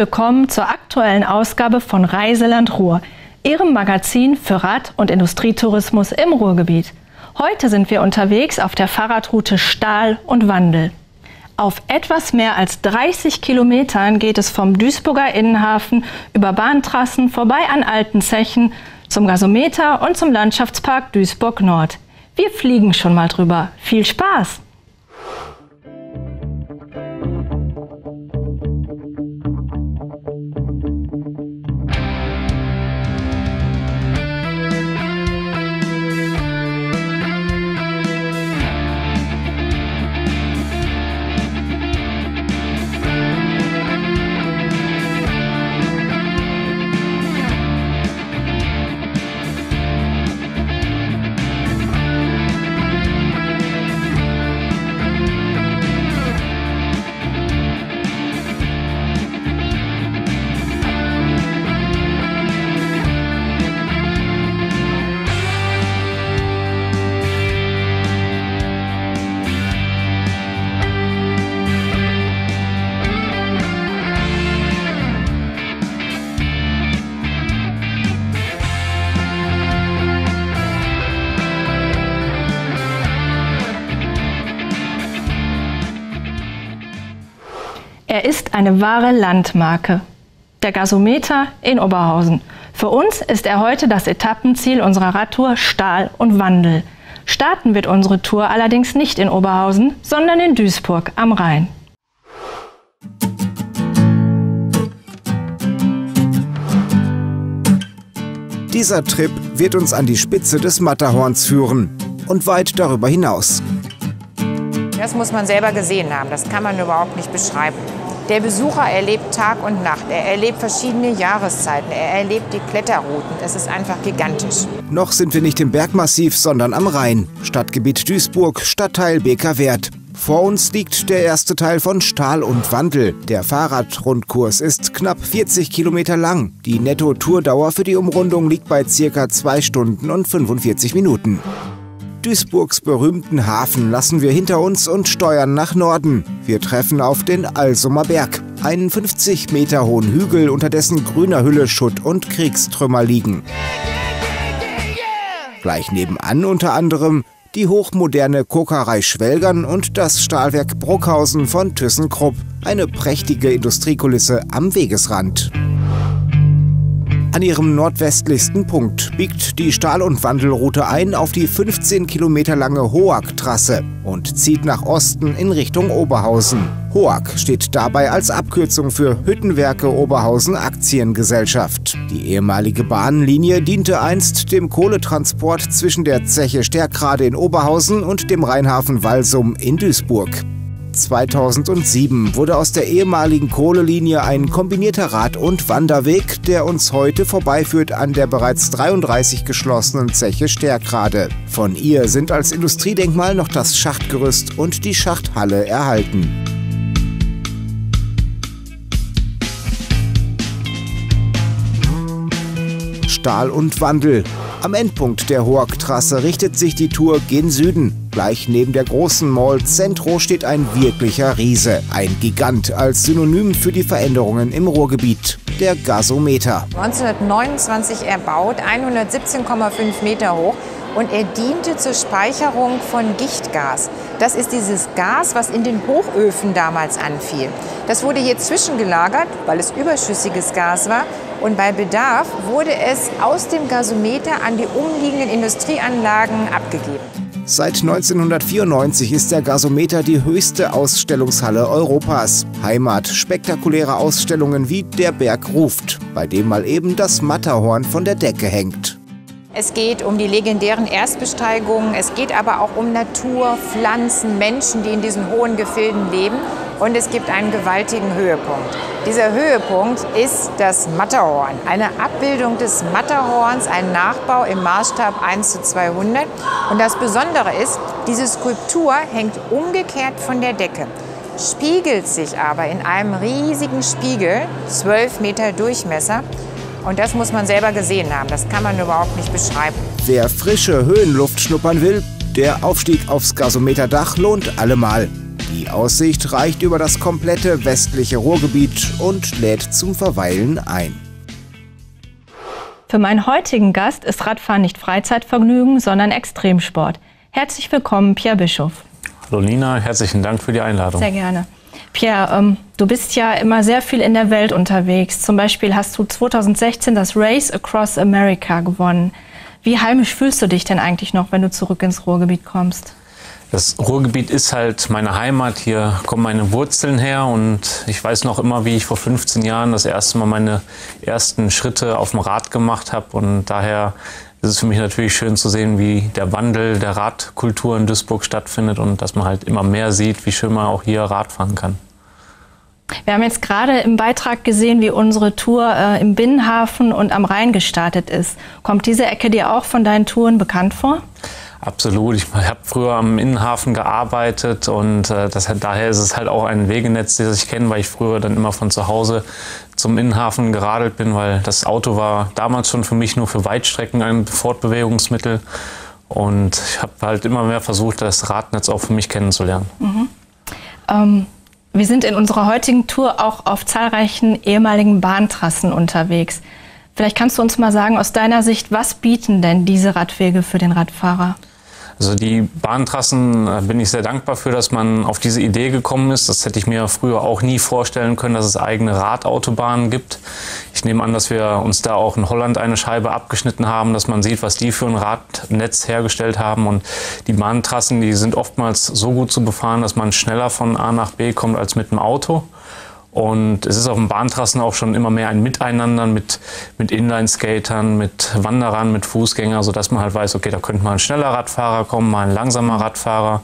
Willkommen zur aktuellen Ausgabe von Reiseland Ruhr, Ihrem Magazin für Rad- und Industrietourismus im Ruhrgebiet. Heute sind wir unterwegs auf der Fahrradroute Stahl und Wandel. Auf etwas mehr als 30 Kilometern geht es vom Duisburger Innenhafen über Bahntrassen vorbei an alten Zechen zum Gasometer und zum Landschaftspark Duisburg Nord. Wir fliegen schon mal drüber. Viel Spaß! Er ist eine wahre Landmarke. Der Gasometer in Oberhausen. Für uns ist er heute das Etappenziel unserer Radtour Stahl und Wandel. Starten wird unsere Tour allerdings nicht in Oberhausen, sondern in Duisburg am Rhein. Dieser Trip wird uns an die Spitze des Matterhorns führen und weit darüber hinaus. Das muss man selber gesehen haben, das kann man überhaupt nicht beschreiben. Der Besucher erlebt Tag und Nacht, er erlebt verschiedene Jahreszeiten, er erlebt die Kletterrouten. Es ist einfach gigantisch. Noch sind wir nicht im Bergmassiv, sondern am Rhein. Stadtgebiet Duisburg, Stadtteil Beker-Wert. Vor uns liegt der erste Teil von Stahl und Wandel. Der Fahrradrundkurs ist knapp 40 Kilometer lang. Die Netto-Tourdauer für die Umrundung liegt bei circa 2 Stunden und 45 Minuten. Duisburgs berühmten Hafen lassen wir hinter uns und steuern nach Norden. Wir treffen auf den Alsumer Berg, einen 50 Meter hohen Hügel, unter dessen grüner Hülle Schutt und Kriegstrümmer liegen. Gleich nebenan unter anderem die hochmoderne Kokerei Schwelgern und das Stahlwerk Bruckhausen von ThyssenKrupp, eine prächtige Industriekulisse am Wegesrand. An ihrem nordwestlichsten Punkt biegt die Stahl- und Wandelroute ein auf die 15 Kilometer lange Hoag-Trasse und zieht nach Osten in Richtung Oberhausen. Hoag steht dabei als Abkürzung für Hüttenwerke Oberhausen Aktiengesellschaft. Die ehemalige Bahnlinie diente einst dem Kohletransport zwischen der Zeche Stärkrade in Oberhausen und dem Rheinhafen Walsum in Duisburg. 2007 wurde aus der ehemaligen Kohlelinie ein kombinierter Rad- und Wanderweg, der uns heute vorbeiführt an der bereits 33 geschlossenen Zeche Stärkrade. Von ihr sind als Industriedenkmal noch das Schachtgerüst und die Schachthalle erhalten. Stahl und Wandel. Am Endpunkt der Hoag-Trasse richtet sich die Tour gen Süden. Gleich neben der großen Mall Centro steht ein wirklicher Riese. Ein Gigant als Synonym für die Veränderungen im Ruhrgebiet. Der Gasometer. 1929 erbaut, 117,5 Meter hoch und er diente zur Speicherung von Gichtgas. Das ist dieses Gas, was in den Hochöfen damals anfiel. Das wurde hier zwischengelagert, weil es überschüssiges Gas war. Und bei Bedarf wurde es aus dem Gasometer an die umliegenden Industrieanlagen abgegeben. Seit 1994 ist der Gasometer die höchste Ausstellungshalle Europas. Heimat spektakulärer Ausstellungen wie Der Berg ruft, bei dem mal eben das Matterhorn von der Decke hängt. Es geht um die legendären Erstbesteigungen, es geht aber auch um Natur, Pflanzen, Menschen, die in diesen hohen Gefilden leben. Und es gibt einen gewaltigen Höhepunkt. Dieser Höhepunkt ist das Matterhorn. Eine Abbildung des Matterhorns, ein Nachbau im Maßstab 1 zu 200. Und das Besondere ist, diese Skulptur hängt umgekehrt von der Decke, spiegelt sich aber in einem riesigen Spiegel, 12 Meter Durchmesser. Und das muss man selber gesehen haben. Das kann man überhaupt nicht beschreiben. Wer frische Höhenluft schnuppern will, der Aufstieg aufs Gasometerdach lohnt allemal. Die Aussicht reicht über das komplette westliche Ruhrgebiet und lädt zum Verweilen ein. Für meinen heutigen Gast ist Radfahren nicht Freizeitvergnügen, sondern Extremsport. Herzlich willkommen, Pierre Bischof. Hallo Lina, herzlichen Dank für die Einladung. Sehr gerne. Pierre, ähm, du bist ja immer sehr viel in der Welt unterwegs. Zum Beispiel hast du 2016 das Race Across America gewonnen. Wie heimisch fühlst du dich denn eigentlich noch, wenn du zurück ins Ruhrgebiet kommst? Das Ruhrgebiet ist halt meine Heimat. Hier kommen meine Wurzeln her und ich weiß noch immer, wie ich vor 15 Jahren das erste Mal meine ersten Schritte auf dem Rad gemacht habe. Und daher ist es für mich natürlich schön zu sehen, wie der Wandel der Radkultur in Duisburg stattfindet und dass man halt immer mehr sieht, wie schön man auch hier Rad fahren kann. Wir haben jetzt gerade im Beitrag gesehen, wie unsere Tour äh, im Binnenhafen und am Rhein gestartet ist. Kommt diese Ecke dir auch von deinen Touren bekannt vor? Absolut. Ich habe früher am Innenhafen gearbeitet und äh, das, daher ist es halt auch ein Wegenetz, das ich kenne, weil ich früher dann immer von zu Hause zum Innenhafen geradelt bin, weil das Auto war damals schon für mich nur für Weitstrecken ein Fortbewegungsmittel. Und ich habe halt immer mehr versucht, das Radnetz auch für mich kennenzulernen. Mhm. Ähm, wir sind in unserer heutigen Tour auch auf zahlreichen ehemaligen Bahntrassen unterwegs. Vielleicht kannst du uns mal sagen, aus deiner Sicht, was bieten denn diese Radwege für den Radfahrer? Also die Bahntrassen äh, bin ich sehr dankbar für, dass man auf diese Idee gekommen ist. Das hätte ich mir früher auch nie vorstellen können, dass es eigene Radautobahnen gibt. Ich nehme an, dass wir uns da auch in Holland eine Scheibe abgeschnitten haben, dass man sieht, was die für ein Radnetz hergestellt haben. Und die Bahntrassen, die sind oftmals so gut zu befahren, dass man schneller von A nach B kommt als mit dem Auto. Und es ist auf den Bahntrassen auch schon immer mehr ein Miteinander mit, mit Inline-Skatern, mit Wanderern, mit Fußgängern, sodass man halt weiß, okay, da könnte mal ein schneller Radfahrer kommen, mal ein langsamer Radfahrer.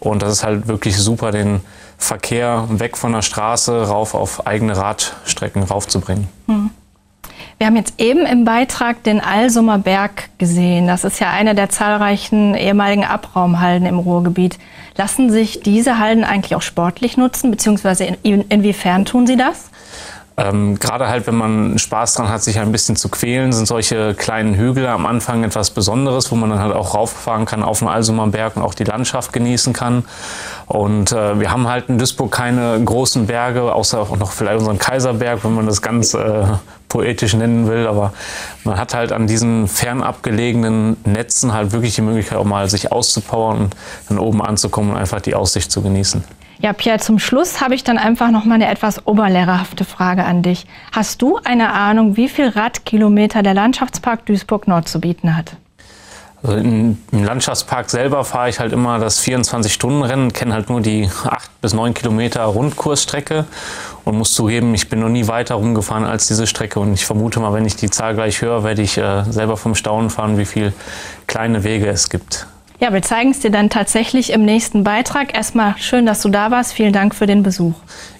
Und das ist halt wirklich super, den Verkehr weg von der Straße rauf auf eigene Radstrecken raufzubringen. Hm. Wir haben jetzt eben im Beitrag den Alsumer Berg gesehen. Das ist ja eine der zahlreichen ehemaligen Abraumhalden im Ruhrgebiet. Lassen sich diese Halden eigentlich auch sportlich nutzen, beziehungsweise in, inwiefern tun sie das? Ähm, Gerade halt, wenn man Spaß dran hat, sich ein bisschen zu quälen, sind solche kleinen Hügel am Anfang etwas Besonderes, wo man dann halt auch rauffahren kann auf den Alsumer Berg und auch die Landschaft genießen kann. Und äh, wir haben halt in Duisburg keine großen Berge, außer auch noch vielleicht unseren Kaiserberg, wenn man das ganz äh, poetisch nennen will. Aber man hat halt an diesen fernab gelegenen Netzen halt wirklich die Möglichkeit, auch mal sich auszupowern und dann oben anzukommen und einfach die Aussicht zu genießen. Ja, Pierre, zum Schluss habe ich dann einfach noch mal eine etwas oberlehrerhafte Frage an dich. Hast du eine Ahnung, wie viel Radkilometer der Landschaftspark Duisburg Nord zu bieten hat? Also Im Landschaftspark selber fahre ich halt immer das 24-Stunden-Rennen, kenne halt nur die 8 bis 9 Kilometer Rundkursstrecke und muss zugeben, ich bin noch nie weiter rumgefahren als diese Strecke. Und ich vermute mal, wenn ich die Zahl gleich höre, werde ich äh, selber vom Staunen fahren, wie viele kleine Wege es gibt. Ja, wir zeigen es dir dann tatsächlich im nächsten Beitrag. Erstmal schön, dass du da warst. Vielen Dank für den Besuch.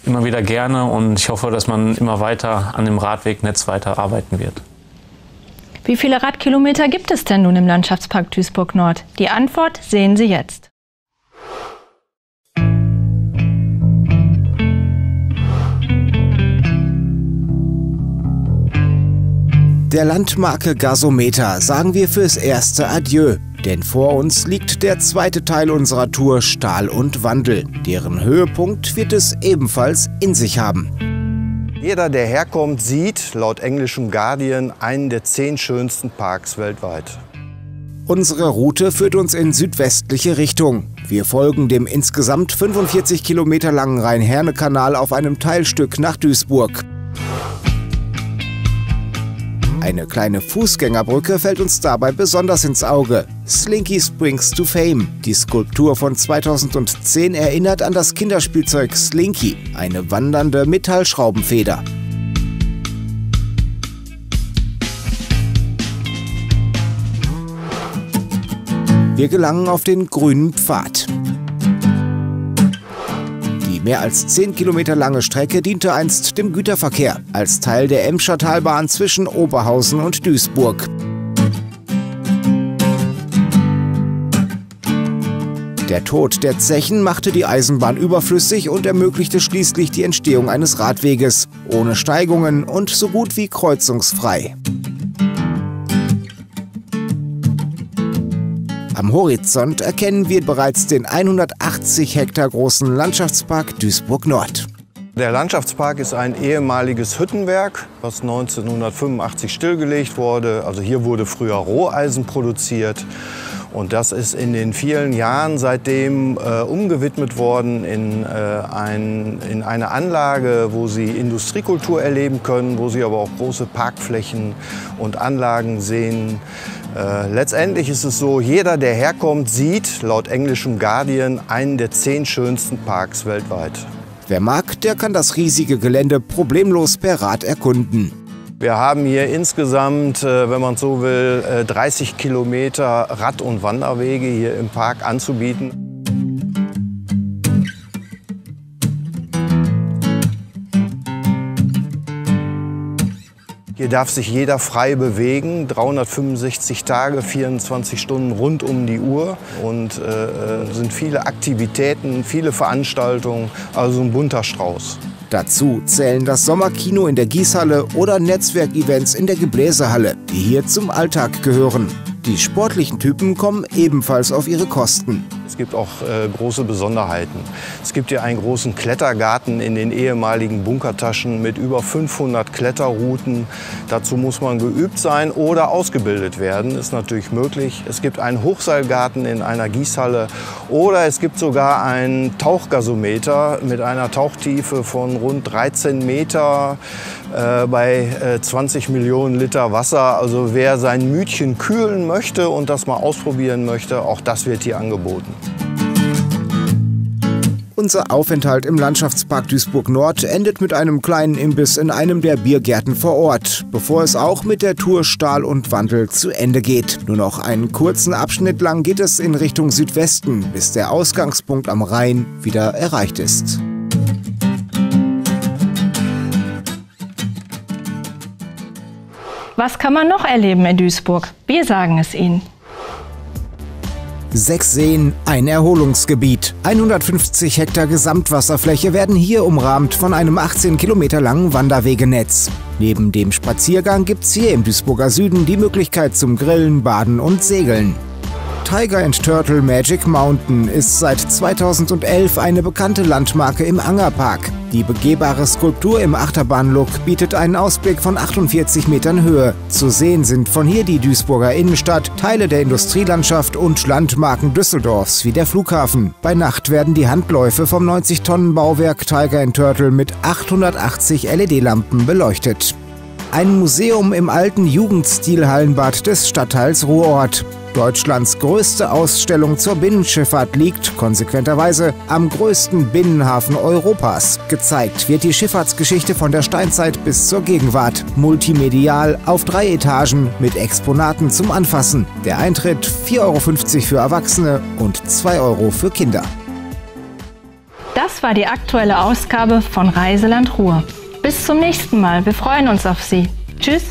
Immer wieder gerne und ich hoffe, dass man immer weiter an dem Radwegnetz weiterarbeiten wird. Wie viele Radkilometer gibt es denn nun im Landschaftspark Duisburg Nord? Die Antwort sehen Sie jetzt. Der Landmarke Gasometer sagen wir fürs erste Adieu. Denn vor uns liegt der zweite Teil unserer Tour Stahl und Wandel. Deren Höhepunkt wird es ebenfalls in sich haben. Jeder, der herkommt, sieht laut englischem Guardian einen der zehn schönsten Parks weltweit. Unsere Route führt uns in südwestliche Richtung. Wir folgen dem insgesamt 45 Kilometer langen Rhein-Herne-Kanal auf einem Teilstück nach Duisburg. Eine kleine Fußgängerbrücke fällt uns dabei besonders ins Auge. Slinky Springs to Fame. Die Skulptur von 2010 erinnert an das Kinderspielzeug Slinky, eine wandernde Metallschraubenfeder. Wir gelangen auf den grünen Pfad mehr als 10 Kilometer lange Strecke diente einst dem Güterverkehr als Teil der Emscher Talbahn zwischen Oberhausen und Duisburg. Der Tod der Zechen machte die Eisenbahn überflüssig und ermöglichte schließlich die Entstehung eines Radweges, ohne Steigungen und so gut wie kreuzungsfrei. Am Horizont erkennen wir bereits den 180 Hektar großen Landschaftspark Duisburg Nord. Der Landschaftspark ist ein ehemaliges Hüttenwerk, was 1985 stillgelegt wurde. Also hier wurde früher Roheisen produziert. Und das ist in den vielen Jahren seitdem äh, umgewidmet worden in, äh, ein, in eine Anlage, wo Sie Industriekultur erleben können, wo Sie aber auch große Parkflächen und Anlagen sehen. Äh, letztendlich ist es so, jeder, der herkommt, sieht laut englischem Guardian einen der zehn schönsten Parks weltweit. Wer mag, der kann das riesige Gelände problemlos per Rad erkunden. Wir haben hier insgesamt, äh, wenn man so will, 30 äh, Kilometer Rad- und Wanderwege hier im Park anzubieten. Hier darf sich jeder frei bewegen, 365 Tage, 24 Stunden rund um die Uhr und äh, äh, sind viele Aktivitäten, viele Veranstaltungen, also ein bunter Strauß. Dazu zählen das Sommerkino in der Gießhalle oder Netzwerkevents in der Gebläsehalle, die hier zum Alltag gehören. Die sportlichen Typen kommen ebenfalls auf ihre Kosten. Es gibt auch äh, große Besonderheiten. Es gibt hier einen großen Klettergarten in den ehemaligen Bunkertaschen mit über 500 Kletterrouten. Dazu muss man geübt sein oder ausgebildet werden, ist natürlich möglich. Es gibt einen Hochseilgarten in einer Gießhalle oder es gibt sogar einen Tauchgasometer mit einer Tauchtiefe von rund 13 Meter äh, bei äh, 20 Millionen Liter Wasser. Also wer sein Mütchen kühlen möchte und das mal ausprobieren möchte, auch das wird hier angeboten. Unser Aufenthalt im Landschaftspark Duisburg Nord endet mit einem kleinen Imbiss in einem der Biergärten vor Ort, bevor es auch mit der Tour Stahl und Wandel zu Ende geht. Nur noch einen kurzen Abschnitt lang geht es in Richtung Südwesten, bis der Ausgangspunkt am Rhein wieder erreicht ist. Was kann man noch erleben in Duisburg? Wir sagen es Ihnen. Sechs Seen, ein Erholungsgebiet. 150 Hektar Gesamtwasserfläche werden hier umrahmt von einem 18 Kilometer langen Wanderwegenetz. Neben dem Spaziergang gibt's hier im Duisburger Süden die Möglichkeit zum Grillen, Baden und Segeln. Tiger Turtle Magic Mountain ist seit 2011 eine bekannte Landmarke im Angerpark. Die begehbare Skulptur im Achterbahnlook bietet einen Ausblick von 48 Metern Höhe. Zu sehen sind von hier die Duisburger Innenstadt, Teile der Industrielandschaft und Landmarken Düsseldorfs wie der Flughafen. Bei Nacht werden die Handläufe vom 90-Tonnen-Bauwerk Tiger Turtle mit 880 LED-Lampen beleuchtet. Ein Museum im alten Jugendstil-Hallenbad des Stadtteils Ruhrort. Deutschlands größte Ausstellung zur Binnenschifffahrt liegt, konsequenterweise, am größten Binnenhafen Europas. Gezeigt wird die Schifffahrtsgeschichte von der Steinzeit bis zur Gegenwart. Multimedial auf drei Etagen mit Exponaten zum Anfassen. Der Eintritt 4,50 Euro für Erwachsene und 2 Euro für Kinder. Das war die aktuelle Ausgabe von Reiseland Ruhr. Bis zum nächsten Mal. Wir freuen uns auf Sie. Tschüss.